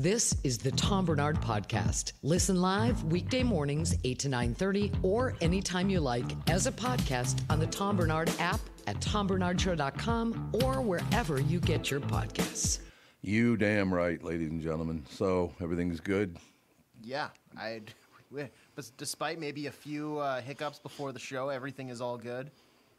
This is the Tom Barnard Podcast. Listen live weekday mornings, 8 to 9.30, or anytime you like as a podcast on the Tom Barnard app at tombarnardshow.com or wherever you get your podcasts. You damn right, ladies and gentlemen. So everything's good. Yeah, I. But despite maybe a few uh, hiccups before the show, everything is all good.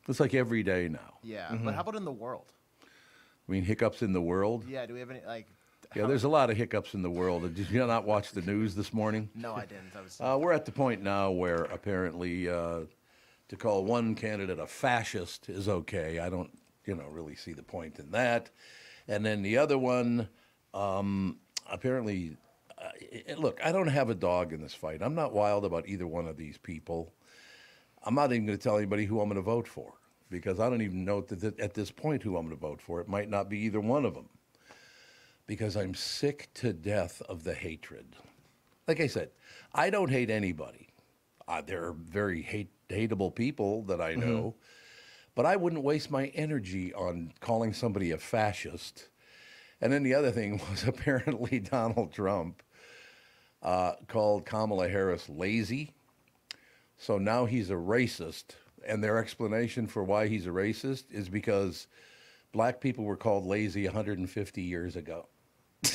It's like every day now. Yeah, but how about in the world? I mean, hiccups in the world. Yeah, do we have any like? Yeah, there's a lot of hiccups in the world. Did you not watch the news this morning? No, I didn't. I was. Uh, we're at the point now where apparently uh, to call one candidate a fascist is okay. I don't, you know, really see the point in that. And then the other one, um, apparently, uh, it- look, I don't have a dog in this fight. I'm not wild about either one of these people. I'm not even going to tell anybody who I'm going to vote for because I don't even know that at this point who I'm going to vote for. It might not be either one of them because I'm sick to death of the hatred. Like I said, I don't hate anybody. Uh, there are very hate, hateable people that I know, but I wouldn't waste my energy on calling somebody a fascist. And then the other thing was apparently Donald Trump uh, called Kamala Harris lazy. So now he's a racist. And their explanation for why he's a racist is because black people were called lazy 150 years ago.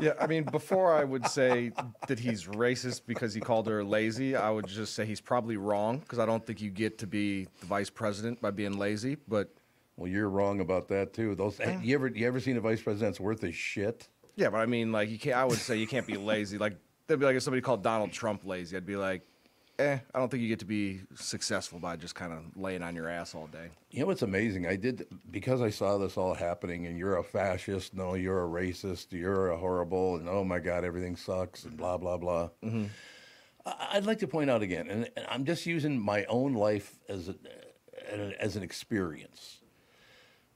Yeah, I mean, before I would say that he's racist because he called her lazy, I would just say he's probably wrong because I don't think you get to be the vice president by being lazy. But Well, you're wrong about that too. Those you ever you ever seen a vice president's worth a shit? yeah, but I mean, like you can't. I would say you can't be lazy. Like that'd be like if somebody called Donald Trump lazy, I'd be like, eh, I don't think you get to be successful by just kind of laying on your ass all day. You know what's amazing? I did because I saw this all happening, and you're a fascist. No, you're a racist. You're a horrible, and oh my God, everything sucks, and blah blah blah. I- I'd like to point out again, and and I'm just using my own life as a, as an experience.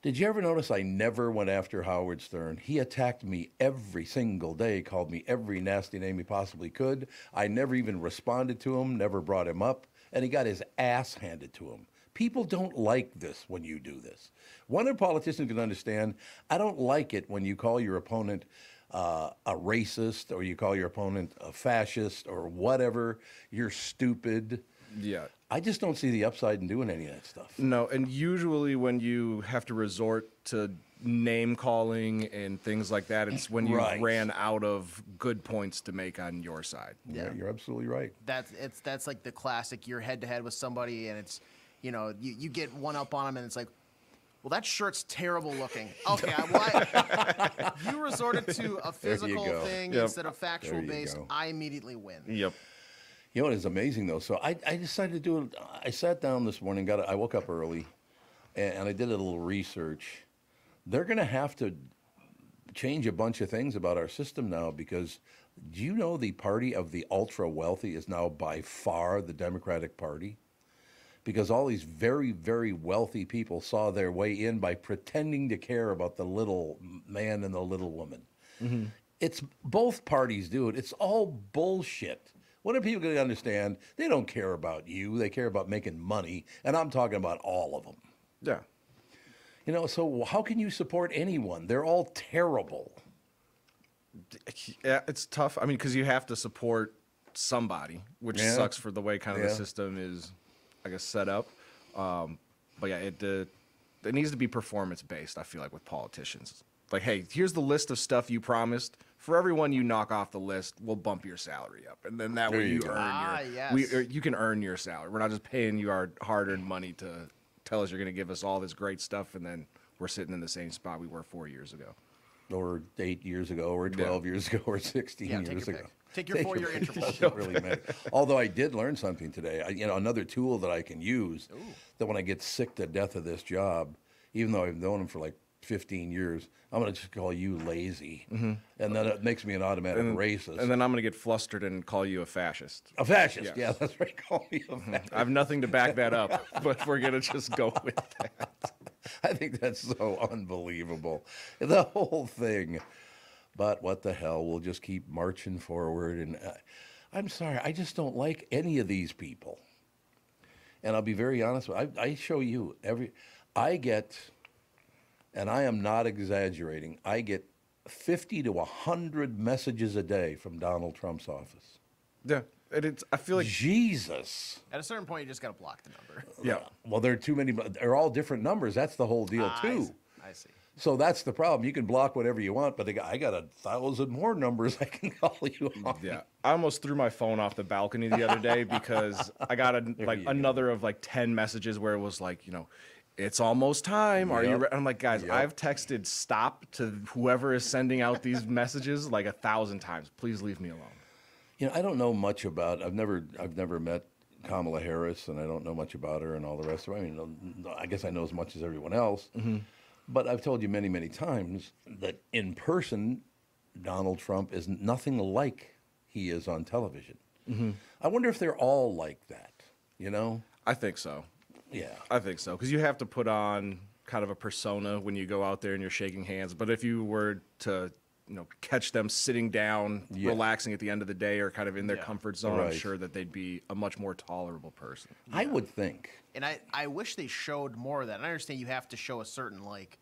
Did you ever notice I never went after Howard Stern? He attacked me every single day, called me every nasty name he possibly could. I never even responded to him, never brought him up, and he got his ass handed to him. People don't like this when you do this. One of politicians can understand, I don't like it when you call your opponent uh, a racist or you call your opponent a fascist or whatever. You're stupid. Yeah. I just don't see the upside in doing any of that stuff. No, and usually when you have to resort to name calling and things like that, it's when you Right. ran out of good points to make on your side. Yeah, you're absolutely right. That's it's that's like the classic. You're head to head with somebody, and it's you know you, you get one up on them, and it's like, well, that shirt's terrible looking. Okay, I, well, I, you resorted to a physical thing Yep. instead of factual based. go. I immediately win. Yep. You know what is amazing though? So I, I decided to do it. I sat down this morning, got. A, I woke up early, and, and I did a little research. They're going to have to change a bunch of things about our system now because do you know the party of the ultra wealthy is now by far the Democratic Party? Because all these very, very wealthy people saw their way in by pretending to care about the little man and the little woman. Mm-hmm. It's both parties do it. It's all bullshit. What are people going to understand? They don't care about you. They care about making money, and I'm talking about all of them. Yeah. You know, so how can you support anyone? They're all terrible. Yeah, it's tough. I mean, because you have to support somebody, which Yeah. sucks for the way kind of Yeah. the system is, I guess, set up. Um, but yeah, it uh, it needs to be performance based. I feel like with politicians, like, hey, here's the list of stuff you promised. For everyone you knock off the list, we'll bump your salary up, and then that There way you you, go. earn Ah, your we, yes. or you can earn your salary. We're not just paying you our hard earned money to tell us you're going to give us all this great stuff, and then we're sitting in the same spot we were four years ago. Or eight years ago, or 12 years ago, or 16 Yeah, years ago. pick. Take your four-year pick. interval. Doesn't really matter. Although I did learn something today. I, you know, another tool that I can use that when I get sick to death of this job, even though I've known him for like 15 years, I'm going to just call you lazy. And then it makes me an automatic racist. Mm-hmm. And then I'm going to get flustered and call you a fascist. a fascist. Yes. Yeah, that's right. Call me a fascist. I have nothing to back that up, but we're going to just go with that. I think that's so unbelievable. The whole thing. But what the hell? We'll just keep marching forward. And uh, I'm sorry, I just don't like any of these people. And I'll be very honest. I, I show you every. I get, and I am not exaggerating. I get 50 to 100 messages a day from Donald Trump's office. Yeah, and it's. I feel like Jesus. At a certain point, you just got to block the number. yeah. Well, there are too many. They're all different numbers. That's the whole deal, Ah, I too. see. I see. So that's the problem. You can block whatever you want, but I got a thousand more numbers I can call you on. Yeah, I almost threw my phone off the balcony the other day because I got a, like you go. another of like ten messages where it was like, you know, it's almost time. Are you? Re-? I'm like, guys, Yep. I've texted stop to whoever is sending out these messages like a thousand times. Please leave me alone. You know, I don't know much about. I've never, I've never met Kamala Harris, and I don't know much about her and all the rest of it. I mean, I guess I know as much as everyone else. Mm-hmm. But I've told you many, many times that in person, Donald Trump is nothing like he is on television. Mm-hmm. I wonder if they're all like that. You know? I think so. Yeah. I think so because you have to put on kind of a persona when you go out there and you're shaking hands. But if you were to, you know, catch them sitting down, Yeah. relaxing at the end of the day, or kind of in their Yeah. comfort zone, I'm sure that they'd be a much more tolerable person. I would think. And I, I wish they showed more of that. And I understand you have to show a certain like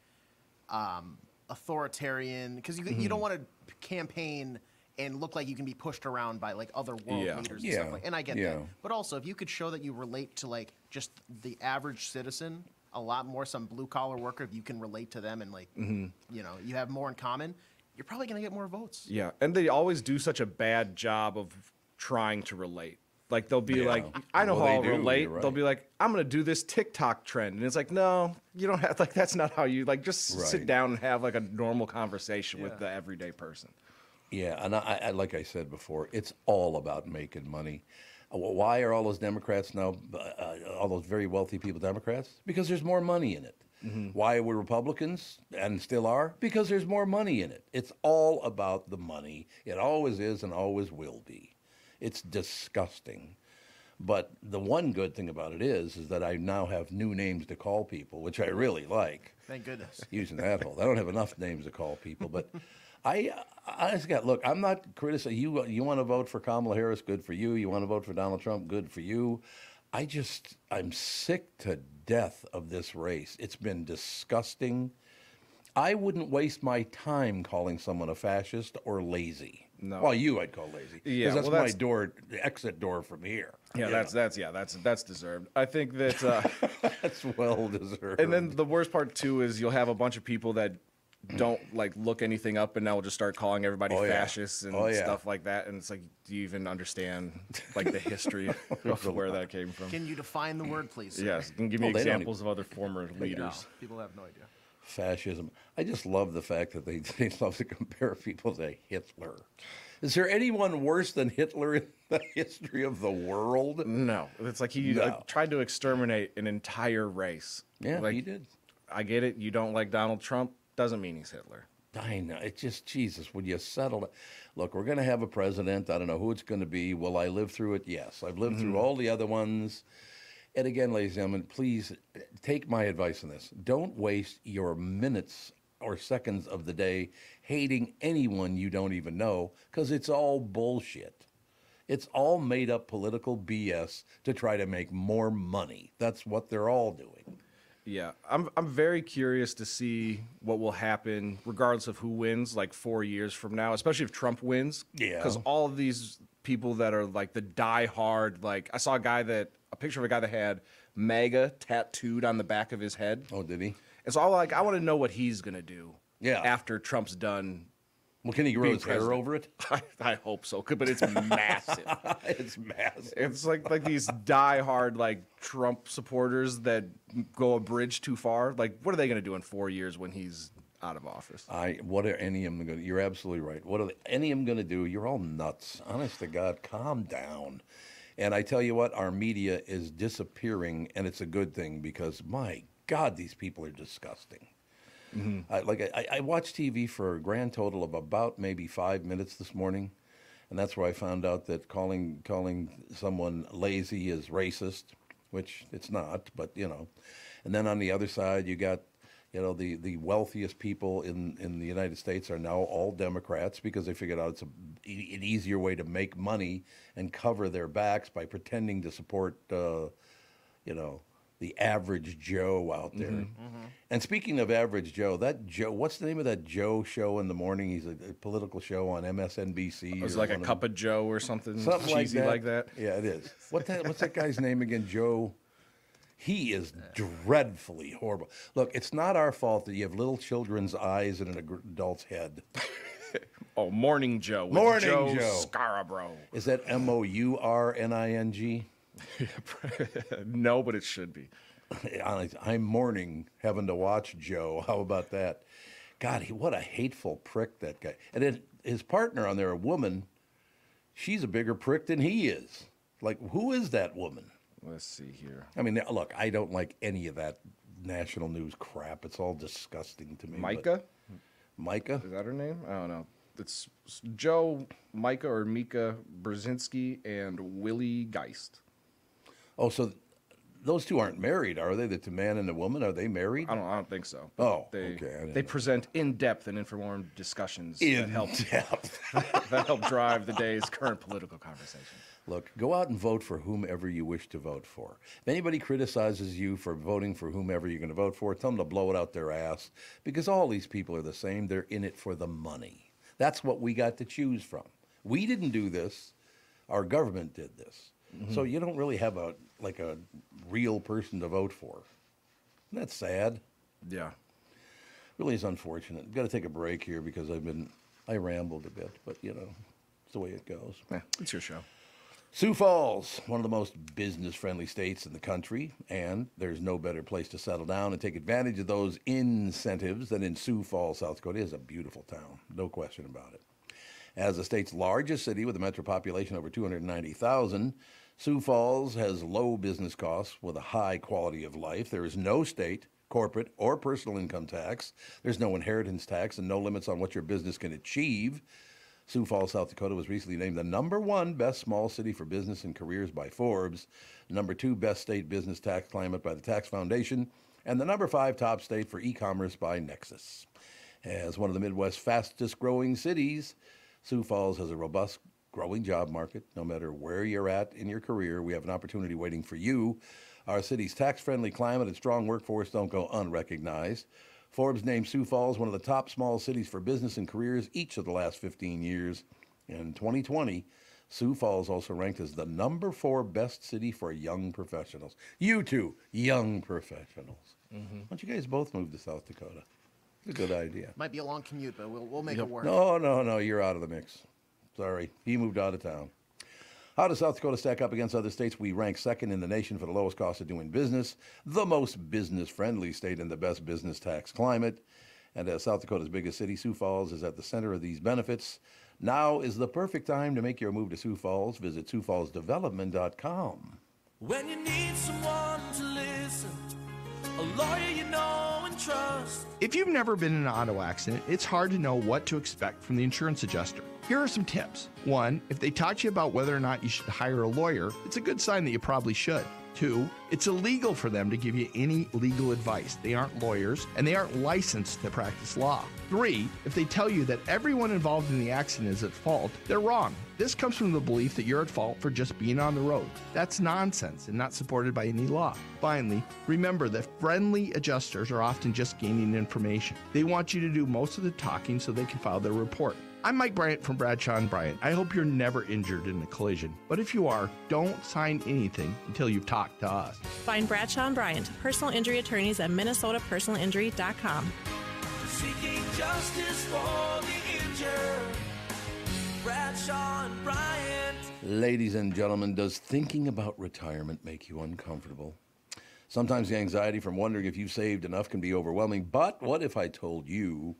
um, authoritarian because you, you don't want to campaign and look like you can be pushed around by like other world Yeah. leaders and Yeah. stuff like. And I get Yeah. that, but also if you could show that you relate to like just the average citizen a lot more, some blue collar worker, if you can relate to them and like Mm-hmm. you know you have more in common, you're probably gonna get more votes. Yeah, and they always do such a bad job of trying to relate. Like they'll be Yeah. like, I know Well, how they I'll do, relate. you're They'll be like, I'm gonna do this TikTok trend, and it's like, no, you don't have. Like that's not how you like. Just sit down and have like a normal conversation with the everyday person. Yeah, and I, I like I said before, it's all about making money. Uh, wh- Why are all those Democrats now, uh, all those very wealthy people Democrats? Because there's more money in it. Why were Republicans and still are? Because there's more money in it. It's all about the money. It always is and always will be. It's disgusting. But the one good thing about it is, is that I now have new names to call people, which I really like Thank goodness. using that whole. I don't have enough names to call people, but I, I just got look. I'm not criticizing you. You want to vote for Kamala Harris? Good for you. You want to vote for Donald Trump? Good for you. I just I'm sick to death of this race. It's been disgusting. I wouldn't waste my time calling someone a fascist or lazy. No. Well, you I'd call lazy. Yeah, that's well, my door, exit door from here. Yeah, You that's that's yeah, that's that's deserved. I think that. Uh, that's well deserved. And then the worst part too is you'll have a bunch of people that Mm. don't like look anything up and now we'll just start calling everybody Oh, yeah. fascists and Oh, yeah. stuff like that. And it's like, do you even understand like the history of where that came from? Can you define the word, please? sir? Yes, can give me Well, they don't examples of other former No, leaders. people have no idea. fascism. I just love the fact that they, they love to compare people to Hitler. Is there anyone worse than Hitler in the history of the world? No, it's like he uh, No. like, tried to exterminate an entire race. Yeah, like, he did. I get it. You don't like Donald Trump, doesn't mean he's Hitler. I know. It's just Jesus. Would you settle it? Look, we're going to have a president. I don't know who it's going to be. Will I live through it? Yes. I've lived through mm-hmm. all the other ones. And again, ladies and gentlemen, please uh, take my advice on this. Don't waste your minutes or seconds of the day hating anyone you don't even know because it's all bullshit. It's all made up political BS to try to make more money. That's what they're all doing. Yeah, I'm I'm very curious to see what will happen, regardless of who wins, like four years from now, especially if Trump wins. Yeah. Because all of these people that are like the die-hard, like I saw a guy that a picture of a guy that had MAGA tattooed on the back of his head. Oh, did he? It's so I like I want to know what he's gonna do. Yeah. After Trump's done. Well, can he grow his hair over it? I, I hope so, but it's massive. it's massive. It's like like these die-hard like Trump supporters that go a bridge too far. Like, what are they going to do in four years when he's out of office? I what are any of them going to? You're absolutely right. What are they, any of them going to do? You're all nuts. Honest to God, calm down. And I tell you what, our media is disappearing, and it's a good thing because my God, these people are disgusting. I, like I, I watched TV for a grand total of about maybe five minutes this morning, and that's where I found out that calling calling someone lazy is racist, which it's not, but you know. And then on the other side, you got, you know, the the wealthiest people in in the United States are now all Democrats because they figured out it's a, an easier way to make money and cover their backs by pretending to support, uh, you know, the average Joe out there. Mm-hmm. And speaking of average Joe, that Joe, what's the name of that Joe show in the morning? He's a, a political show on MSNBC. It was like a one of cup of Joe or something, something cheesy like that. like that. Yeah, it is. What that, what's that guy's name again? Joe. He is dreadfully horrible. Look, it's not our fault that you have little children's eyes in an adult's head. Oh, Morning Joe. With Morning Joe, Joe. Scarborough. Is that M O U R N I N G? no, but it should be. I'm mourning having to watch Joe. How about that? God, he, what a hateful prick that guy. And then his partner on there, a woman, she's a bigger prick than he is. Like, who is that woman? Let's see here. I mean, look, I don't like any of that national news crap. It's all disgusting to me. Micah? Micah? Is that her name? I don't know. It's Joe, Micah, or Mika Brzezinski, and Willie Geist. Oh, so those two aren't married, are they? The man and the woman, are they married? I don't. I don't think so. Oh, they, okay, I didn't They know. present in-depth and informed discussions that help depth. that help drive the day's current political conversation. Look, go out and vote for whomever you wish to vote for. If anybody criticizes you for voting for whomever you're going to vote for, tell them to blow it out their ass because all these people are the same. They're in it for the money. That's what we got to choose from. We didn't do this. Our government did this. So you don't really have a like a real person to vote for. Isn't that sad? Yeah. Really is unfortunate. Got to take a break here because I've been I rambled a bit, but you know, it's the way it goes. Yeah, it's your show. Sioux Falls, one of the most business friendly states in the country, and there's no better place to settle down and take advantage of those incentives than in Sioux Falls, South Dakota. It is a beautiful town, no question about it. As the state's largest city with a metro population over 290,000, Sioux Falls has low business costs with a high quality of life. There is no state, corporate, or personal income tax. There's no inheritance tax and no limits on what your business can achieve. Sioux Falls, South Dakota was recently named the number one best small city for business and careers by Forbes, number two best state business tax climate by the Tax Foundation, and the number five top state for e commerce by Nexus. As one of the Midwest's fastest growing cities, Sioux Falls has a robust, growing job market. No matter where you're at in your career, we have an opportunity waiting for you. Our city's tax friendly climate and strong workforce don't go unrecognized. Forbes named Sioux Falls one of the top small cities for business and careers each of the last 15 years. In 2020, Sioux Falls also ranked as the number four best city for young professionals. You two, young professionals. Mm-hmm. Why don't you guys both move to South Dakota? It's a good idea. Might be a long commute, but we'll, we'll make it work. No, no, no, you're out of the mix. Sorry, he moved out of town. How does South Dakota stack up against other states? We rank second in the nation for the lowest cost of doing business, the most business friendly state, and the best business tax climate. And as South Dakota's biggest city, Sioux Falls is at the center of these benefits. Now is the perfect time to make your move to Sioux Falls. Visit SiouxFallsDevelopment.com. When you need someone to listen, a lawyer you know and trust. If you've never been in an auto accident, it's hard to know what to expect from the insurance adjuster. Here are some tips. One, if they taught you about whether or not you should hire a lawyer, it's a good sign that you probably should. Two, it's illegal for them to give you any legal advice. They aren't lawyers and they aren't licensed to practice law. Three, if they tell you that everyone involved in the accident is at fault, they're wrong. This comes from the belief that you're at fault for just being on the road. That's nonsense and not supported by any law. Finally, remember that friendly adjusters are often just gaining information. They want you to do most of the talking so they can file their report. I'm Mike Bryant from Bradshaw and Bryant. I hope you're never injured in a collision, but if you are, don't sign anything until you've talked to us. Find Bradshaw and Bryant, personal injury attorneys at minnesotapersonalinjury.com. Seeking justice for the injured. Bradshaw and Bryant. Ladies and gentlemen, does thinking about retirement make you uncomfortable? Sometimes the anxiety from wondering if you've saved enough can be overwhelming, but what if I told you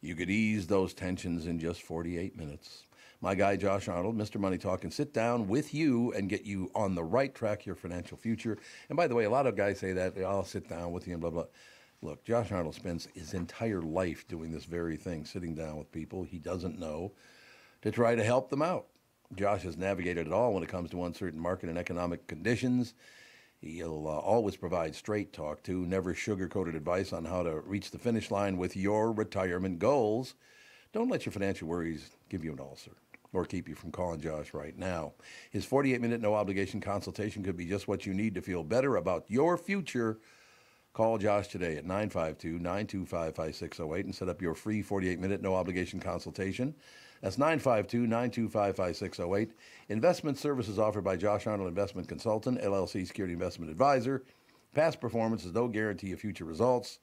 you could ease those tensions in just 48 minutes? My guy, Josh Arnold, Mr. Money Talk, can sit down with you and get you on the right track your financial future. And by the way, a lot of guys say that, I'll sit down with you and blah, blah. Look, Josh Arnold spends his entire life doing this very thing, sitting down with people he doesn't know to try to help them out. Josh has navigated it all when it comes to uncertain market and economic conditions. He'll uh, always provide straight talk to, never sugar-coated advice on how to reach the finish line with your retirement goals. Don't let your financial worries give you an ulcer. or keep you from calling Josh right now. His 48 minute no obligation consultation could be just what you need to feel better about your future. Call Josh today at 952 925 5608 and set up your free 48 minute no obligation consultation. That's 952 925 5608. Investment services offered by Josh Arnold Investment Consultant, LLC Security Investment Advisor. Past performance is no guarantee of future results.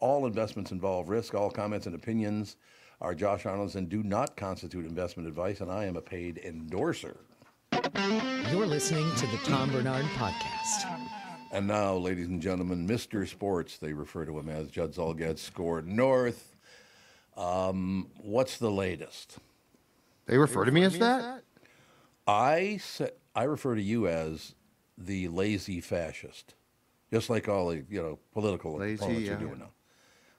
All investments involve risk. All comments and opinions are Josh Arnold's and do not constitute investment advice, and I am a paid endorser. You're listening to the Tom Barnard Podcast. And now, ladies and gentlemen, Mr. Sports, they refer to him as Judd Zulgad SKOR North. Um, what's the latest? They refer to me as that? I sa- I refer to you as the lazy fascist, just like all the you know political Lazy, opponents are yeah. doing now.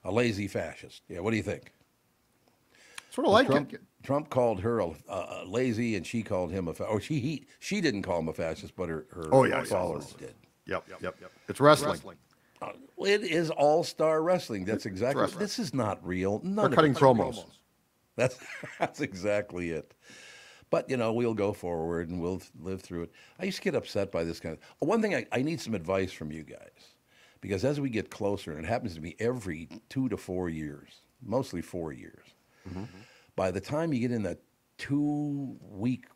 A lazy fascist. Yeah. What do you think? Sort of like Trump, it. Trump called her a, a, a lazy, and she called him a. Fa- or she he, she didn't call him a fascist, but her, her Oh, yeah, yeah. followers did. Yep, yep, yep. It's wrestling. Uh, It is all star wrestling. That's exactly. wrestling. This is not real. None They're of cutting it's promos. That's that's exactly it. But you know, we'll go forward and we'll live through it. I used to get upset by this kind of. One thing I, I need some advice from you guys, because as we get closer, and it happens to me every two to four years, mostly four years. By the time you get in that two week,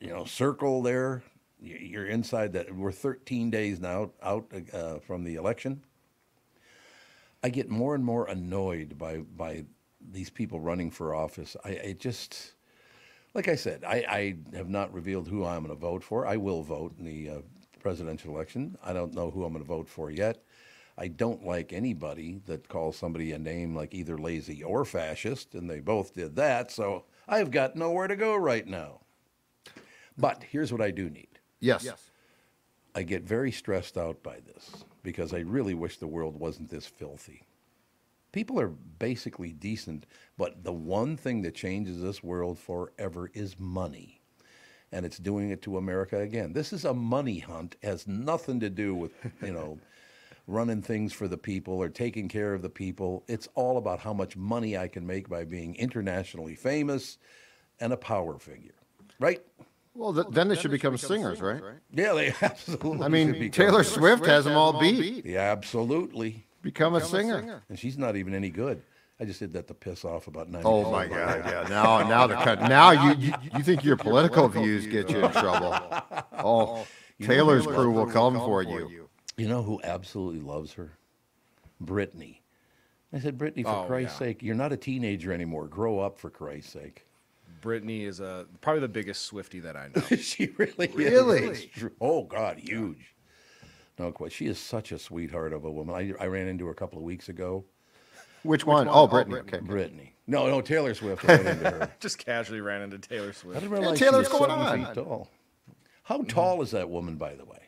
you know, circle there, you're inside that. We're 13 days now out uh, from the election. I get more and more annoyed by by these people running for office. I, I just, like I said, I, I have not revealed who I'm going to vote for. I will vote in the uh, presidential election. I don't know who I'm going to vote for yet. I don't like anybody that calls somebody a name like either lazy or fascist, and they both did that. So I've got nowhere to go right now. But here's what I do need. Yes. Yes. I get very stressed out by this because I really wish the world wasn't this filthy. People are basically decent, but the one thing that changes this world forever is money. And it's doing it to America again. This is a money hunt, has nothing to do with, you know, running things for the people or taking care of the people. It's all about how much money I can make by being internationally famous and a power figure. Right? Well, th- then they should become singers, right? Yeah, they absolutely I mean, become- Taylor Swift has them all beat. Yeah, absolutely. Become a singer. And she's not even any good. I just did that to piss off about 90 Oh my God! Yeah. Now, now the cut. Now you, you you think your political views get you in trouble? Oh, Taylor's crew will come for you. You know who absolutely loves her? Brittany. I said, Brittany, for Oh, Christ's yeah. sake, you're not a teenager anymore. Grow up, for Christ's sake. Brittany is a probably the biggest Swifty that I know. she really Really? is. It's. Oh, God, huge. No, quite. She is such a sweetheart of a woman. I, I ran into her a couple of weeks ago. Which one? Oh, oh Brittany. Okay. Brittany. No, no, Taylor Swift. I ran into her. Just casually ran into Taylor Swift. I Swift. didn't realize Taylor, she was going seven on? feet tall. How tall is that woman, by the way?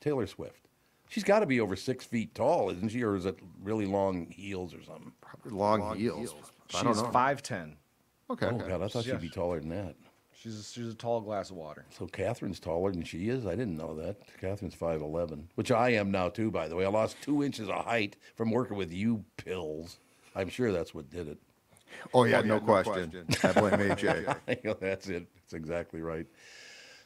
Taylor Swift. She's got to be over six feet tall, isn't she? Or is it really long heels or something? Probably long heels. I don't She's five ten. Okay. Oh, God, I thought Yeah. she'd be taller than that. She's she's a tall glass of water. So Catherine's taller than she is? I didn't know that. Catherine's 5'11", which I am now, too, by the way. I lost two inches of height from working with you pills. I'm sure that's what did it. Oh yeah, no question. I blame AJ. That's it. That's exactly right.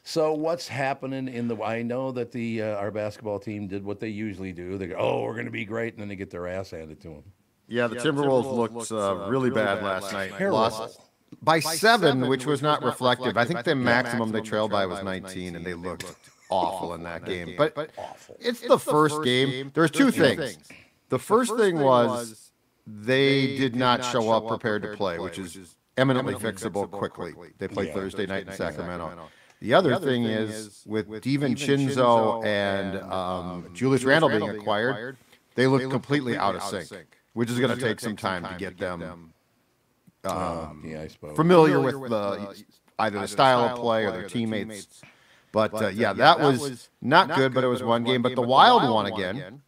So what's happening in the? I know that the uh, our basketball team did what they usually do. They go, "Oh, we're going to be great," and then they get their ass handed to them. Yeah, the Timberwolves looked uh, really bad last night. Terrible. Lost by seven, which was not reflective. I think the maximum they trailed by was 19, and they looked awful in that game. But it's the first game. There's two things. The first thing was they did not show up prepared to play, which is eminently fixable quickly. They played Thursday night in Sacramento. The other thing is with DiVincenzo and um, Julius Randle being acquired, they look completely out of sync, which is going to take some time to get them Um, yeah, I suppose. familiar with the either the style of play or their teammates. But uh, yeah, that was not good, but it was one game. But the Wild one again.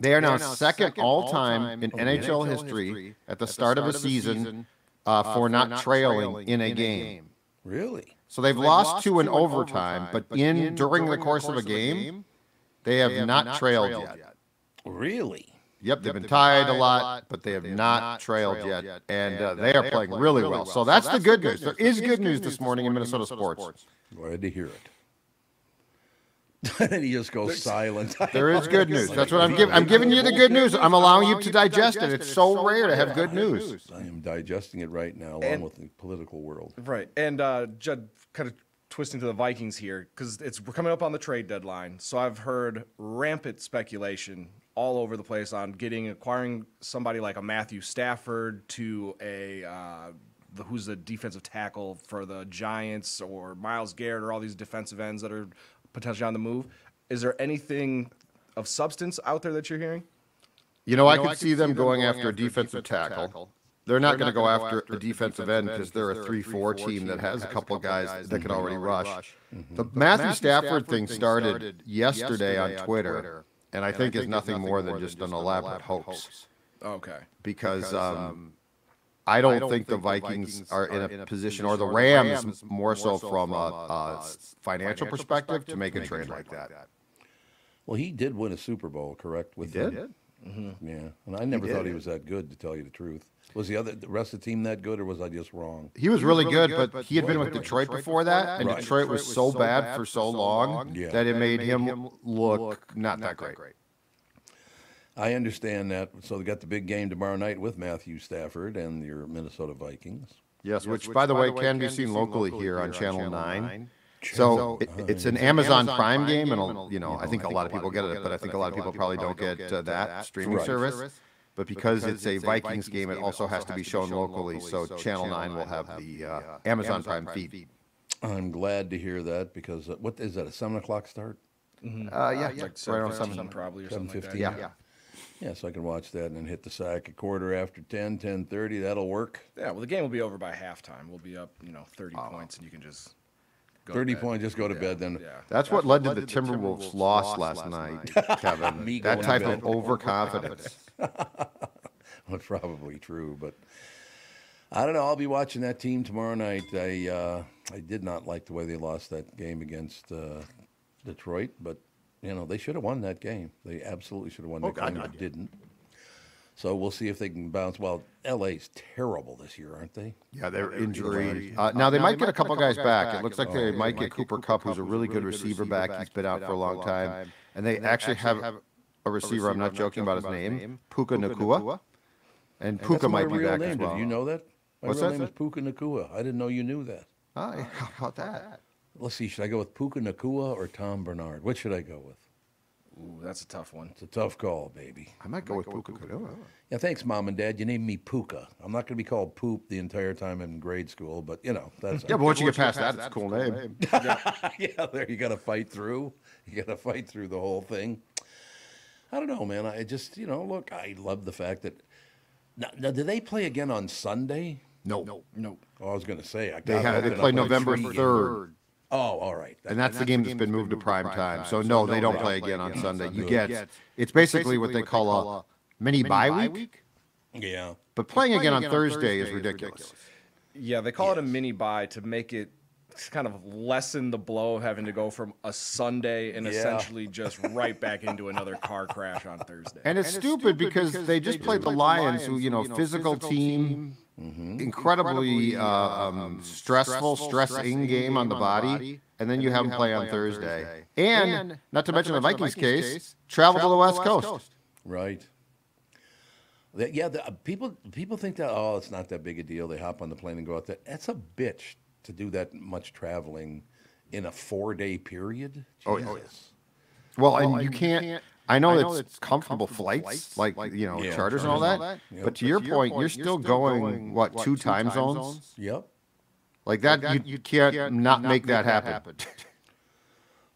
They are now second all time in NHL history at the start of a season uh, for not trailing in a game. Really? So they've lost two in overtime, but in during the course of a game, they have not trailed yet. Really? Yep, they've been tied a lot, but they have not trailed yet, and uh, they are playing really well. So that's the good news. There is good news this morning in Minnesota sports. Glad to hear it. and he just goes silent. There is good news. That's what I'm giving. I'm giving you the good news. I'm allowing you to digest it. It's so rare to have good news. I am digesting it right now, along And- with the political world. Right. And uh, Judd, kind of twisting to the Vikings here because it's we're coming up on the trade deadline. So I've heard rampant speculation all over the place on getting acquiring somebody like a Matthew Stafford to a uh, the, who's the defensive tackle for the Giants or Myles Garrett or all these defensive ends that are potentially on the move. Is there anything of substance out there that you're hearing? You know, I could see them going after a defensive tackle. They're not going to go after a defensive end because they're a 3-4 team that has a couple of guys that can already rush. The Matthew Stafford thing started yesterday on Twitter, and I think is nothing more than just an elaborate hoax Okay. because um, I don't think the Vikings are in a position, or the Rams more so from a, a financial perspective, to make a trade like that. Well, he did win a Super Bowl, correct? With did? Them? Yeah, and I never thought he was that good, to tell you the truth. Was the other the rest of the team that good, or was I just wrong? He was really good, but he had been with Detroit before that, and Right. Detroit was so bad for so long Yeah. that it made him look not that great. I understand that. So they got the big game tomorrow night with Matthew Stafford and your Minnesota Vikings. Yes, which, by the way, can be seen locally here on Channel 9. So it, it's an Amazon Prime game, and a- you know, I think a lot of people get it, but I think a lot of people probably don't get uh, that streaming Right. service. But because it's a Vikings game, it also has to be shown locally. So Channel 9 will have the uh, Amazon Prime feed. I'm glad to hear that because uh, what is that? A seven o'clock start? Uh, yeah, Like right seven, around seven 7. probably or something like that. 7:15. Yeah, yeah. Yeah, so I can watch that and then hit the sack a quarter after 10, 10.30. That'll work. Yeah, well, the game will be over by halftime. We'll be up, you know, 30 points, and you can just go 30 points, just go to Yeah, bed then. Yeah. That's what led to the Timberwolves' loss last night, Kevin. Me That type of overconfidence. That's probably true, but I don't know. I'll be watching that team tomorrow night. I uh, I did not like the way they lost that game against uh, Detroit, but you know they should have won that game. They absolutely should have won that game, but didn't. So we'll see if they can bounce. Well, LA's terrible this year, aren't they? Yeah, they're injury. Uh, now they might get a couple guys back. It looks like they might get Cooper Kupp, who's a really good receiver back. He's been out for a long time, and they actually have a receiver. I'm not joking about his name, Puka Nacua, and That's Puka my might be real back name. as well. Did you know that? My What's real that, name is? Puka Nacua. I didn't know you knew that. Oh, yeah, how about that? Let's see. Should I go with Puka Nacua or Tom Barnard? Which should I go with? Ooh, that's a tough one. It's a tough call, baby. I might go with Puka Nacua. Yeah, thanks, mom and dad. You named me Puka. I'm not going to be called Poop the entire time in grade school, but you know that's. Yeah, but once you get past that, it's a cool name. yeah, there you got to fight through. You got to fight through the whole thing. I don't know, man. I just, you know, look, I love the fact that. Now, now do they play again on Sunday? No, no. no. Oh, I was going to say I They got have, they play November Tree. third, Oh, all right. and that's the game that's been moved to prime time. So no, they don't play again on Sunday. You get it's basically what they call a mini bye week, yeah. but playing again on Thursday is ridiculous. Yeah, they call it a mini bye to make it kind of lessen the blow of having to go from a Sunday and Yeah. essentially just right back into another car crash on Thursday. And it's stupid because they just played the Lions, who you know, physical team, incredibly uh, um, stressful, stressing game on the body, and then you have them play on Thursday. And not to mention the Vikings case, travel to the West Coast. Right. That, yeah, the, uh, people people think that oh, it's not that big a deal. They hop on the plane and go out there. That's a bitch to do that much traveling in a four day period. Oh, yes. Jesus. Well, and you can't. I know it's comfortable flights, like you know, Yeah, charters and all that. But to your point, you're still going what two time zones? Yep. Like that, you can't not make that happen.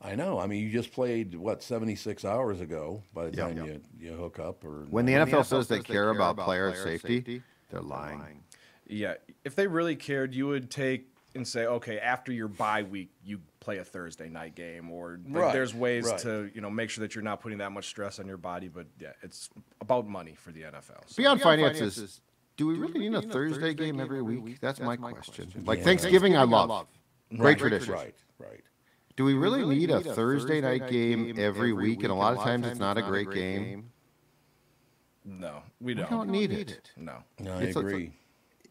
I know. I mean, you just played what seventy six hours ago. By the Yeah. time you you hook up or When the NFL says they care about player safety, they're lying. Yeah, if they really cared, you would take and say, okay, after your bye week, you play a Thursday night game, or like, Right, there's ways right. to you know make sure that you're not putting that much stress on your body. But yeah, it's about money for the NFL. So. Beyond finances, do we really need a Thursday game every week? That's my question. Like Thanksgiving, I love. Great Right, tradition. Right. Right. Do we really need a Thursday night game every week? And a lot of times it's not a great game. No, we We don't. We don't need it. No. No, I It's a- agree.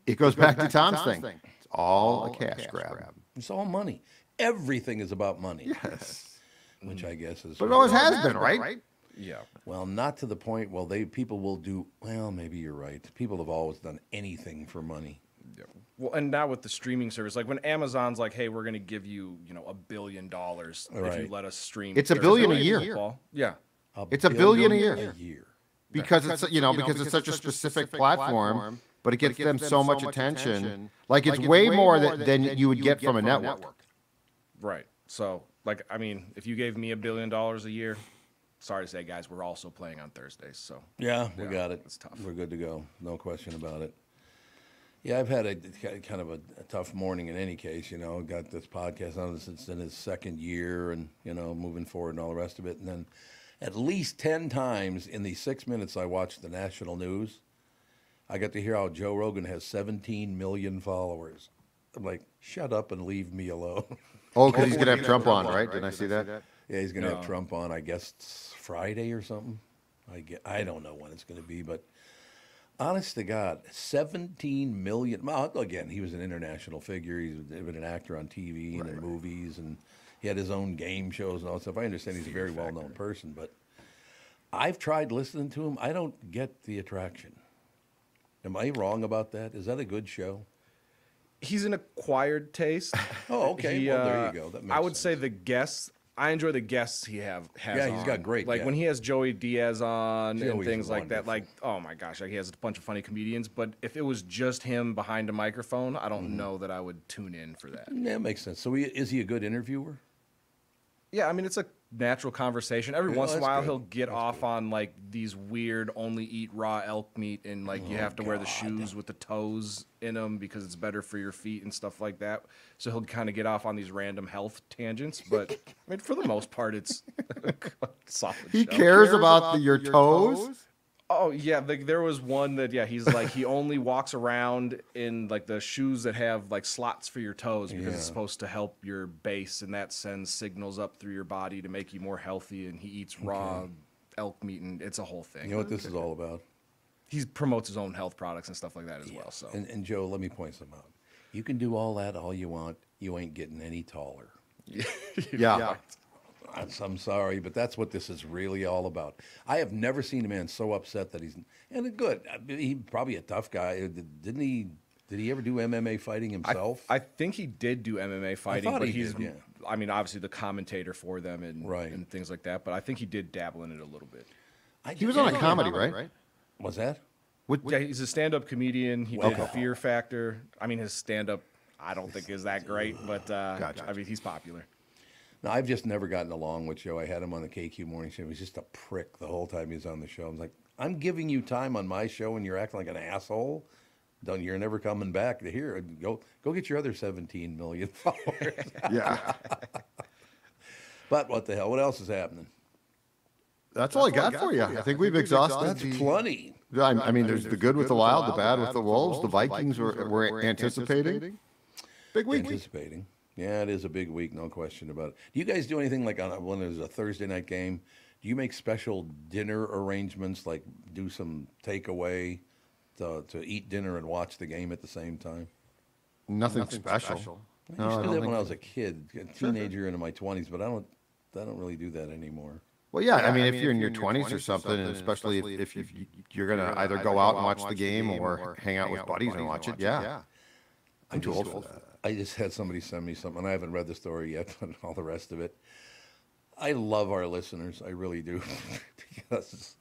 It goes back to Tom's thing. It's all a cash grab. It's all money. Everything is about money. Yes. Which I guess is. But it always has been, right? Right? Yeah. Well, not to the point. Well, they people will do. Well, maybe you're right. People have always done anything for money. Yeah. Well, and now with the streaming service, like when Amazon's like, "Hey, we're going to give you, you know, a billion dollars if you let us stream." It's a billion a year. Football." Yeah. It's a billion a year. A year. because it's you know because it's such a specific platform, but it gets them so much attention. Like it's way more than, than you would get from a network. Right. So, like, I mean, if you gave me a billion dollars a year, sorry to say, guys, we're also playing on Thursdays. So, Yeah, we Yeah, got it. it's tough. We're good to go. No question about it. Yeah, I've had a kind of a, a tough morning in any case. You know, got this podcast on since in his second year, and you know, moving forward and all the rest of it. And then, at least ten times in the six minutes I watched the national news, I got to hear how Joe Rogan has 17 million followers. I'm like, shut up and leave me alone. Oh, because he's gonna have Trump on, right? Didn't I see that? Yeah, he's going to have Trump on. I guess it's Friday or something. I get, I don't know when it's going to be, but honest to God, 17 million. Well, again, he was an international figure. He's been an actor on TV and in movies, and he had his own game shows and all that stuff. I understand he's a very well-known person, but I've tried listening to him. I don't get the attraction. Am I wrong about that? Is that a good show? he's an acquired taste. Oh, okay. He, well, there uh, you go. That I would say the guests. I enjoy the guests he have has. Yeah, he's got great Like when he has Joey Diaz on and things like that. Like, oh my gosh, like he has a bunch of funny comedians. But if it was just him behind a microphone, I don't Mm-hmm. know that I would tune in for that. Yeah, makes sense. So, he, is he a good interviewer? Yeah, I mean it's a natural conversation. Every Yeah, once in a while good. he'll get off on like these weird only eat raw elk meat and like you Oh, have to wear the shoes with the toes in them because it's better for your feet and stuff like that. So he'll kind of get off on these random health tangents, but I mean for the most part it's solid. He show. cares about the, your toes. Oh yeah, like there was one that yeah he's like he only walks around in like the shoes that have like slots for your toes because it's supposed to help your base and that sends signals up through your body to make you more healthy. And he eats raw elk meat and it's a whole thing. You know what this is all about? he promotes his own health products and stuff like that as well. So And, and Joe, let me point some out. You can do all that all you want. You ain't getting any taller. Yeah. I'm, I'm sorry, but that's what this is really all about. I have never seen a man so upset that he's and good. I mean, He probably a tough guy. Didn't he? Did he ever do MMA fighting himself? I think he did do MMA fighting, thought but he he's did, yeah. I mean obviously the commentator for them and Right. and things like that. But I think he did dabble in it a little bit. I He was just- on a comedy, right? Right. Was that? Yeah, he's a stand-up comedian. He did Fear Factor. I mean, his stand-up, I don't think is that great, but uh, Gotcha. I mean, he's popular. No, I've just never gotten along with Joe. I had him on the KQ morning show. He was just a prick the whole time he was on the show. I was like, I'm giving you time on my show, and you're acting like an asshole. Don't you're never coming back to here. Go go get your other 17 million followers. Yeah. but what the hell? What else is happening? That's all I got for you. I think we've exhausted That's the. plenty. I, I mean, there's the good with the wild, the bad with the wolves. The Vikings were, were anticipating. Big week. Anticipating. Yeah, it is a big week, no question about it. Do you guys do anything like on a, when there's a Thursday night game? Do you make special dinner arrangements, like do some takeaway to, to eat dinner and watch the game at the same time? Nothing, special. I No, used to do don't that when I was a kid, a teenager into my 20s, but I don't, I don't really do that anymore. Well, yeah, I mean, if you're in your 20s or something, and especially if, if, if you- you're going to either go out and watch the game or hang out with buddies and watch it, yeah. I'm too old for that. I just had somebody send me something. I haven't read the story yet, but all the rest of it. I love our listeners. I really do. because,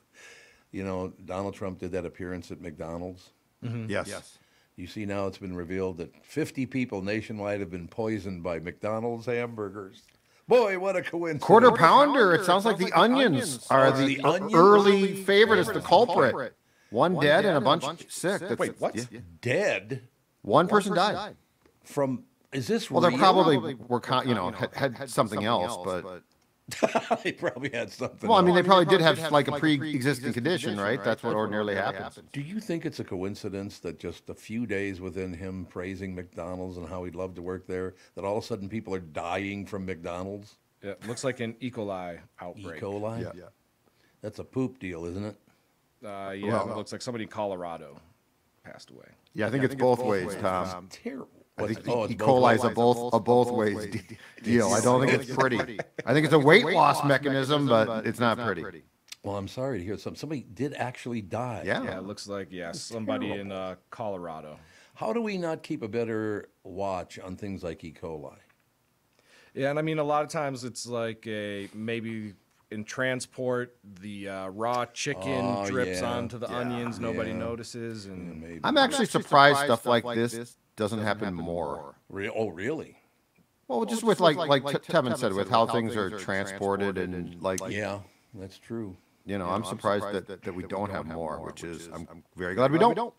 you know, Donald Trump did that appearance at McDonald's. Mm-hmm. Yes. Yes. You see now it's been revealed that 50 people nationwide have been poisoned by McDonald's hamburgers. Boy, what a coincidence. Quarter pounder. It sounds like the onions are Oh, the the ear- Onions? early favorite as the culprit. One dead and a bunch sick. That's- Wait, what? yeah. Dead One person died. From. Is this Well, they real? probably were, con- you know, had, had something else, but they probably had something. well, I mean, else. they probably did have like a pre-existing condition, right? That's what ordinarily happens. Do you think it's a coincidence that just a few days within him praising McDonald's and how he'd love to work there, that all of a sudden people are dying from McDonald's? Yeah, looks like an E. coli outbreak. E. coli? Yeah. That's a poop deal, isn't it? Uh, yeah, Well, it looks like somebody in Colorado passed away. Yeah, I think it's both ways, Tom. Terrible. I think oh, E. coli is a both a both ways de- deal. I don't think it's pretty. I think it's a weight loss mechanism, but it's not pretty. Well, I'm sorry to hear something. Somebody did actually die. Yeah. Yeah, it looks like yeah, somebody in uh, Colorado. How do we not keep a better watch on things like E. coli? Yeah, and I mean a lot of times it's like a maybe in transport the uh, raw chicken Oh, drips yeah. onto the onions, nobody Yeah. notices, and Maybe. I'm actually surprised stuff like this doesn't happen more. Re- oh, really? Well, just with like like T- Tevin said, with how things are transported and like Yeah, that's true. you know, I'm surprised that that we don't have more, which is I'm very glad we don't. All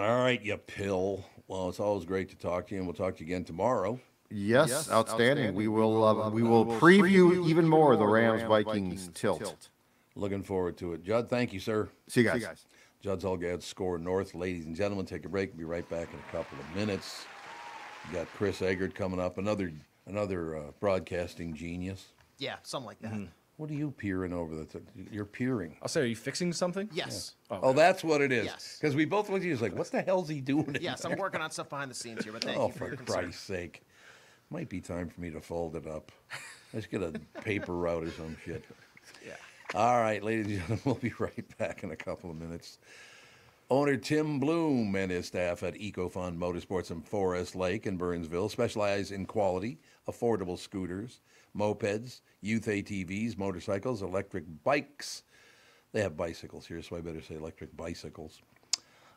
right, you pill. Well, it's always great to talk to you, and we'll talk to you again tomorrow. Yes, outstanding. We will uh, we will preview even more the Rams Vikings tilt. Looking forward to it. Judd, thank you, sir. See you guys. Judd Zulgad, SKOR North. Ladies and gentlemen, take a break. We'll Be right back in a couple of minutes. You got Chris Egert coming up, another another uh, broadcasting genius. Yeah, something like that. What are you peering over? The th- you're peering. I'll say, are you fixing something? Yes. Oh, that's what it is. Yes. Because we both looked at you like, what the hell's he doing? in Yes, there? I'm working on stuff behind the scenes here, but thank Oh, you for for your concern. Christ's sake. Might be time for me to fold it up. Let's get a paper route or some shit. All right, ladies and gentlemen, we'll be right back in a couple of minutes. Owner Tim Bloom and his staff at EcoFund Motorsports in Forest Lake in Burnsville specialize in quality, affordable scooters, mopeds, youth ATVs, motorcycles, electric bikes. They have bicycles here, so I better say electric bicycles.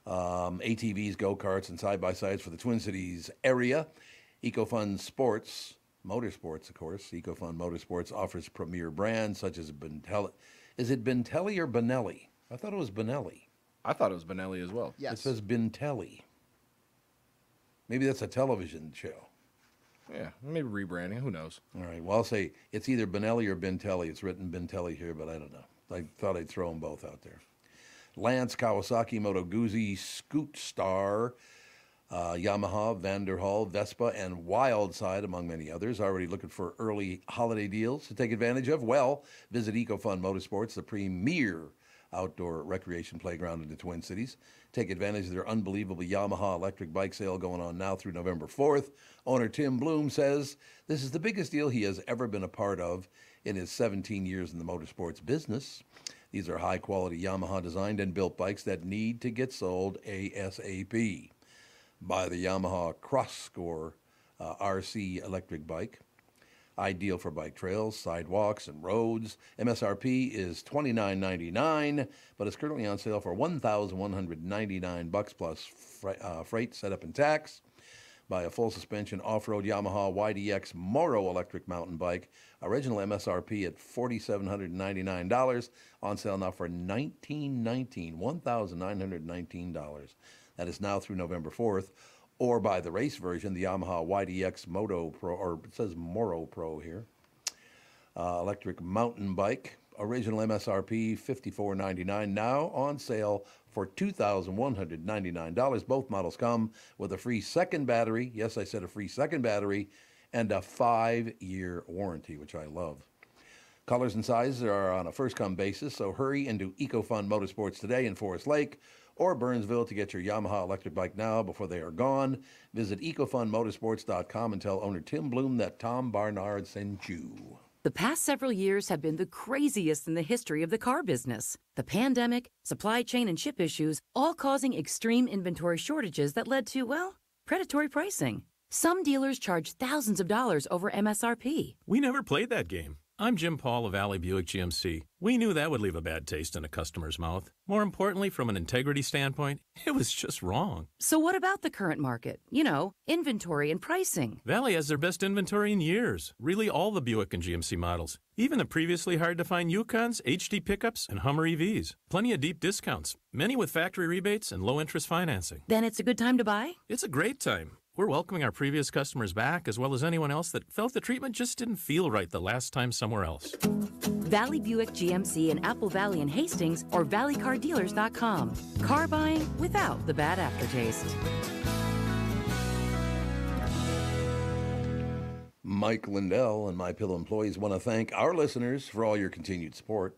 Um, ATVs, go karts, and side by sides for the Twin Cities area. EcoFund Sports, Motorsports, of course. EcoFund Motorsports offers premier brands such as Bentelli. Is it Bentelli or Benelli? I thought it was Benelli. I thought it was Benelli as well. Yes. It says Bentelli. Maybe that's a television show. Yeah, maybe rebranding. Who knows? All right. Well, I'll say it's either Benelli or Bentelli. It's written Bentelli here, but I don't know. I thought I'd throw them both out there. Lance Kawasaki Moto Guzzi Scoot Star, uh, Yamaha, Vanderhall, Vespa, and Wildside, among many others. Already looking for early holiday deals to take advantage of? Well, visit EcoFun Motorsports, the premier outdoor recreation playground in the Twin Cities. Take advantage of their unbelievable Yamaha electric bike sale going on now through November 4th. Owner Tim Bloom says this is the biggest deal he has ever been a part of in his 17 years in the motorsports business. These are high quality Yamaha designed and built bikes that need to get sold ASAP. Buy the Yamaha CrossCore uh, RC electric bike. Ideal for bike trails, sidewalks, and roads. MSRP is $29.99, but it's currently on sale for 1,199 bucks plus fre- uh, freight, setup, and tax. Buy a full suspension off-road Yamaha YDX Moro electric mountain bike. Original MSRP at $4,799. On sale now for $1,919, $1,919. That is now through November 4th. Or buy the race version, the Yamaha YDX Moto Pro, or it says Moro Pro here. Uh, electric mountain bike. Original MSRP $54.99. Now on sale for $2,199. Both models come with a free second battery. Yes, I said a free second battery and a five year warranty, which I love. Colors and sizes are on a first come basis, so hurry into EcoFund Motorsports today in Forest Lake or Burnsville to get your Yamaha electric bike now before they are gone. Visit ecofundmotorsports.com and tell owner Tim Bloom that Tom Barnard sent you. The past several years have been the craziest in the history of the car business. The pandemic, supply chain and chip issues, all causing extreme inventory shortages that led to, well, predatory pricing. Some dealers charge thousands of dollars over MSRP. We never played that game. I'm Jim Paul of Valley Buick GMC. We knew that would leave a bad taste in a customer's mouth. More importantly, from an integrity standpoint, it was just wrong. So, what about the current market? You know, inventory and pricing. Valley has their best inventory in years. Really, all the Buick and GMC models. Even the previously hard to find Yukons, HD pickups, and Hummer EVs. Plenty of deep discounts, many with factory rebates and low interest financing. Then it's a good time to buy? It's a great time. We're welcoming our previous customers back, as well as anyone else that felt the treatment just didn't feel right the last time somewhere else. Valley Buick GMC in Apple Valley and Hastings or valleycardealers.com. Car buying without the bad aftertaste. Mike Lindell and My Pillow employees want to thank our listeners for all your continued support.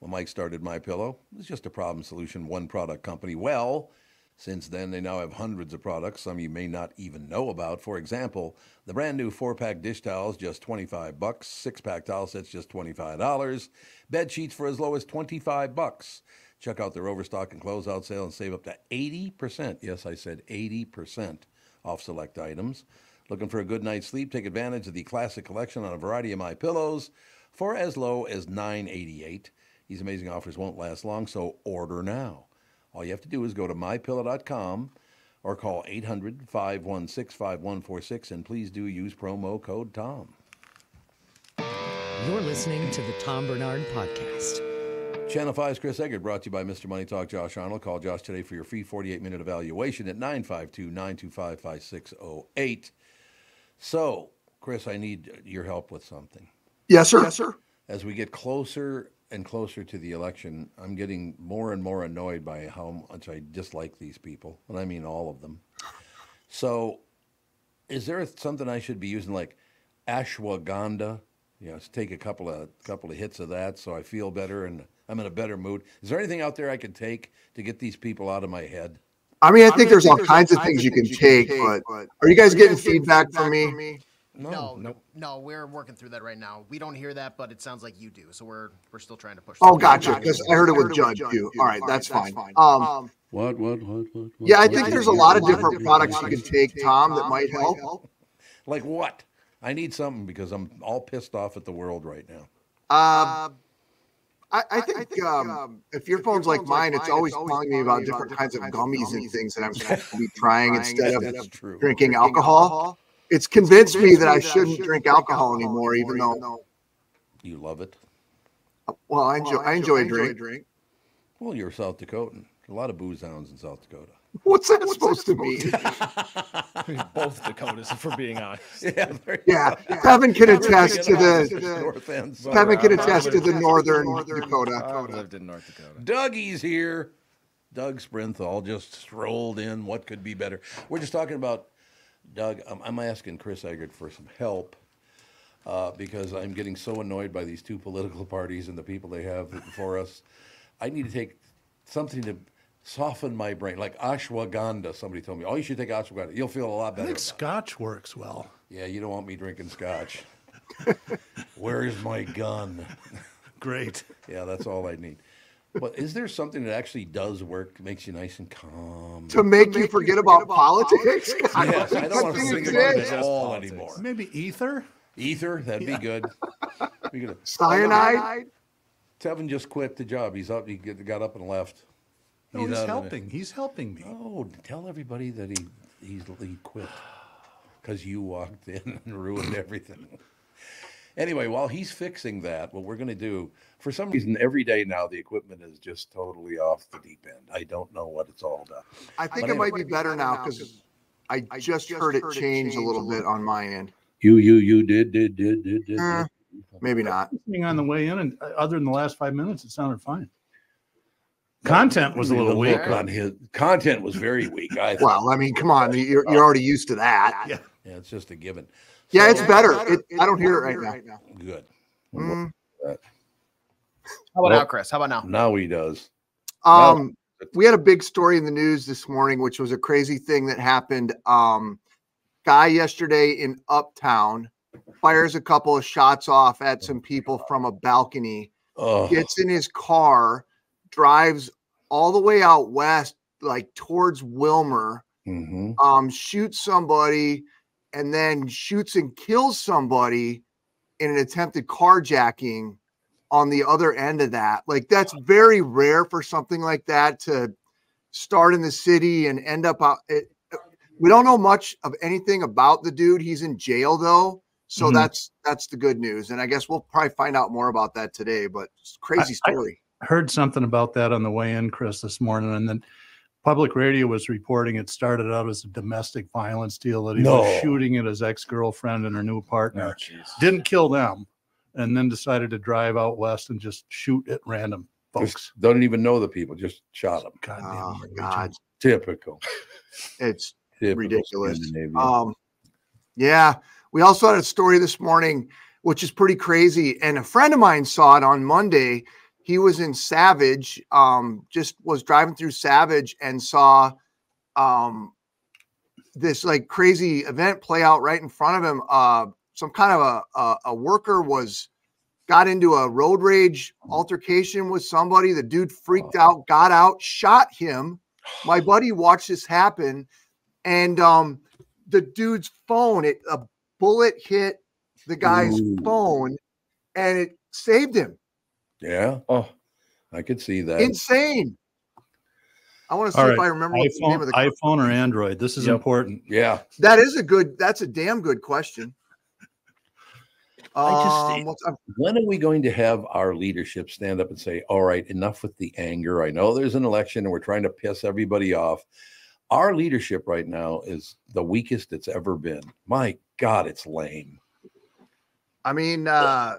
When Mike started My Pillow, it was just a problem solution, one product company. Well, since then, they now have hundreds of products, some you may not even know about. For example, the brand new four-pack dish towels, just 25 bucks. Six-pack towel sets, just $25. Bed sheets for as low as 25 bucks. Check out their overstock and closeout sale and save up to 80%. Yes, I said 80% off select items. Looking for a good night's sleep? Take advantage of the classic collection on a variety of my pillows for as low as $9.88. These amazing offers won't last long, so order now. All you have to do is go to mypillow.com or call 800 516 5146 and please do use promo code TOM. You're listening to the Tom Barnard Podcast. Channel 5's Chris Egert brought to you by Mr. Money Talk Josh Arnold. Call Josh today for your free 48 minute evaluation at 952 925 5608. So, Chris, I need your help with something. Yes, sir. Yes, sir. As we get closer and closer to the election, I'm getting more and more annoyed by how much I dislike these people, and I mean all of them. So, is there something I should be using like ashwagandha? You know, take a couple of couple of hits of that so I feel better and I'm in a better mood. Is there anything out there I can take to get these people out of my head? I mean, I think I mean, there's I think all there's kinds of things you can take, but, but are you guys getting feedback from me? No, no, no, we're working through that right now. We don't hear that, but it sounds like you do. So we're we're still trying to push. Oh, gotcha. Because I heard it with Judd too. All right, that's fine. Um, what, what, what, what? Yeah, I think there's a lot of different products you can take, Tom, that might help. Like what? I need something because I'm all pissed off at the world right now. Uh, I, I, think, I think um, um, if your phone's like mine, it's always telling me about different kinds of gummies and things that I'm supposed to be trying instead of drinking alcohol. It's convinced me that I shouldn't drink alcohol anymore, even though you love it. Well, I enjoy I enjoy a drink. Well, you're South Dakotan. A lot of booze hounds in South Dakota. What's that What's supposed to mean? Both Dakotas, for being honest. Yeah, yeah. Kevin can attest to the north end. Kevin can attest to the northern Dakota. I lived in North Dakota. Dougie's here. Doug Sprinthal just strolled in. What could be better? We're just talking about Doug. I'm, I'm asking Chris Egert for some help. Uh, because I'm getting so annoyed by these two political parties and the people they have for us. I need to take something to soften my brain, like ashwagandha. Somebody told me, oh, you should take ashwagandha. You'll feel a lot better. I think scotch works well. Yeah, you don't want me drinking scotch. Where's my gun? Great. yeah, that's all I need. But is there something that actually does work, makes you nice and calm? To make, to you, make forget you forget about, about politics? yes, I don't want to think about it at all anymore. Maybe ether? Ether, that'd yeah. be good. Be good. Cyanide? Tevin just quit the job. He's up. He got up and left. No, he's, he's helping. He's helping me. Oh, tell everybody that he he's he quit because you walked in and ruined everything. anyway, while he's fixing that, what we're going to do, for some reason, every day now the equipment is just totally off the deep end. I don't know what it's all about. I think but it anyway, might be better now because I, I just, just heard, it change, a little bit on my end. You, you, you did, did, did, did, did. Uh, maybe not. On the way in, and uh, other than the last five minutes, it sounded fine. Content was a little weak on his content was very weak. I well, I mean, come on, you're, you're already used to that. Yeah, yeah, it's just a given. So, yeah, it's better. It, I don't hear it right now. Good. Mm. How about now, Chris? How about now? Now he does. Um, now. we had a big story in the news this morning, which was a crazy thing that happened. Um, guy yesterday in Uptown fires a couple of shots off at some people from a balcony. Oh. Gets in his car drives all the way out west, like towards Willmar. mm-hmm. um, shoots somebody, and then shoots and kills somebody in an attempted carjacking on the other end of that. Like that's very rare for something like that to start in the city and end up out. It, we don't know much of anything about the dude. He's in jail though. So mm-hmm. that's that's the good news. And I guess we'll probably find out more about that today, but crazy story heard something about that on the way in, Chris, this morning, and then public radio was reporting it started out as a domestic violence deal that he no. was shooting at his ex-girlfriend and her new partner. Oh, Didn't kill them, and then decided to drive out west and just shoot at random folks. Just don't even know the people, just shot them. God oh, God. Typical. It's Typical ridiculous. Um, yeah. We also had a story this morning, which is pretty crazy. And a friend of mine saw it on Monday he was in Savage, um, just was driving through Savage and saw um this like crazy event play out right in front of him. Uh some kind of a a, a worker was got into a road rage altercation with somebody. The dude freaked out, got out, shot him. My buddy watched this happen, and um the dude's phone, it a bullet hit the guy's Ooh. phone and it saved him. Yeah. Oh, I could see that. Insane. I want to see All if right. I remember what the name of iPhone, the iPhone or Android? This is Yep. important. Yeah. That is a good. That's a damn good question. I just- Um, When are we going to have our leadership stand up and say, all right, enough with the anger? I know there's an election and we're trying to piss everybody off. Our leadership right now is the weakest it's ever been. My God, it's lame. I mean, uh,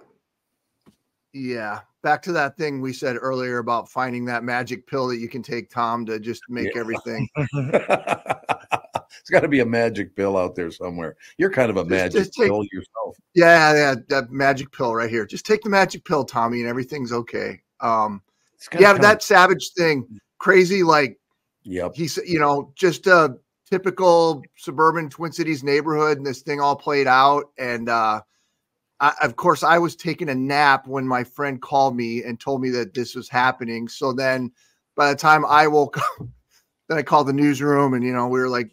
yeah. Back to that thing we said earlier about finding that magic pill that you can take, Tom, to just make Yeah. everything. It's got to be a magic pill out there somewhere. You're kind of a Just- magic just take- pill yourself. Yeah, yeah, that magic pill right here. Just take the magic pill, Tommy, and everything's okay. Um, yeah, come- that savage thing, crazy. Like Yep. he's, you know, just a typical suburban Twin Cities neighborhood, and this thing all played out. And uh, I, of course, I was taking a nap when my friend called me and told me that this was happening. So then, by the time I woke up, then I called the newsroom, and you know, we were like,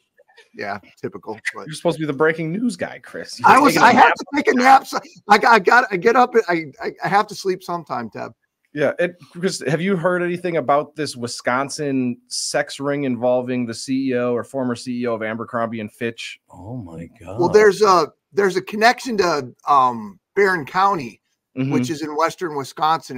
yeah, typical. But You're supposed to be the breaking news guy, Chris. You I was. taking a I had to take a nap. So I got. I got. I get up. I. I, I have to sleep sometime, Deb. Yeah, it, Chris, have you heard anything about this Wisconsin sex ring involving the CEO or former CEO of Abercrombie and Fitch? Oh my God. Well, there's a there's a connection to um Barron County, Mhm. which is in western Wisconsin,